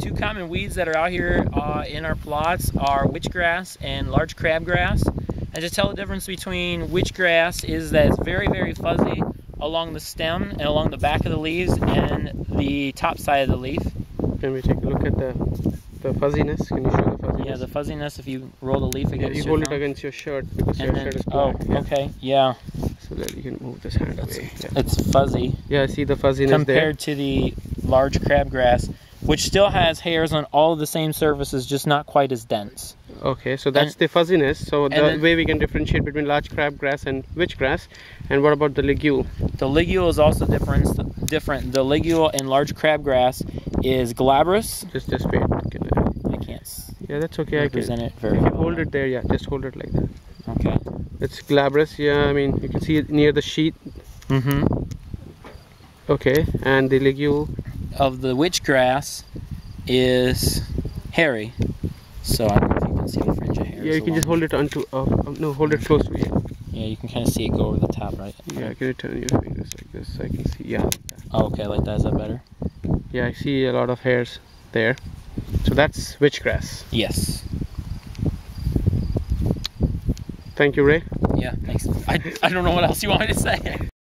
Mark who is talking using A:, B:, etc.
A: two common weeds that are out here uh, in our plots are witchgrass and large crabgrass. And to tell the difference between witchgrass is that it's very, very fuzzy along the stem and along the back of the leaves and the top side of the leaf.
B: Can we take a look at the the fuzziness? Can you show the fuzziness?
A: Yeah, the fuzziness, if you roll the leaf against Yeah,
B: you
A: your
B: hold it against your shirt because your
A: then,
B: shirt is
A: oh,
B: black. yeah.
A: okay, yeah,
B: So that you can move this hand
A: That's-
B: away. Yeah.
A: it's fuzzy
B: yeah, I see the fuzziness
A: compared to the large crabgrass, which still has hairs on all of the same surfaces, just not quite as dense.
B: Okay, so that's the fuzziness. So the
A: then-
B: way we can differentiate between large crabgrass and witchgrass. And what about the ligule?
A: The ligule is also different. Different. The ligule in large crabgrass is glabrous.
B: Just just wait. Can I-
A: can't
B: Yeah, that's okay. I can.
A: it very
B: If you
A: well.
B: hold it there, yeah, just hold it like that.
A: Okay.
B: It's glabrous. Yeah, I mean you can see it near the sheet.
A: Mm-hmm.
B: Okay, and the ligule.
A: Of the witchgrass is hairy. So I don't know if you can see the fringe of hairs.
B: Yeah, you can just hold it onto. Uh, no, hold it close to you.
A: Yeah, you can kind of see it go over the top, right?
B: Yeah, I can you turn your fingers like this so I can see? Yeah.
A: Oh, okay, like that. Is that better?
B: Yeah, I see a lot of hairs there. So that's witchgrass.
A: Yes.
B: Thank you, Ray.
A: Yeah. Thanks. I, I don't know what else you want me to say.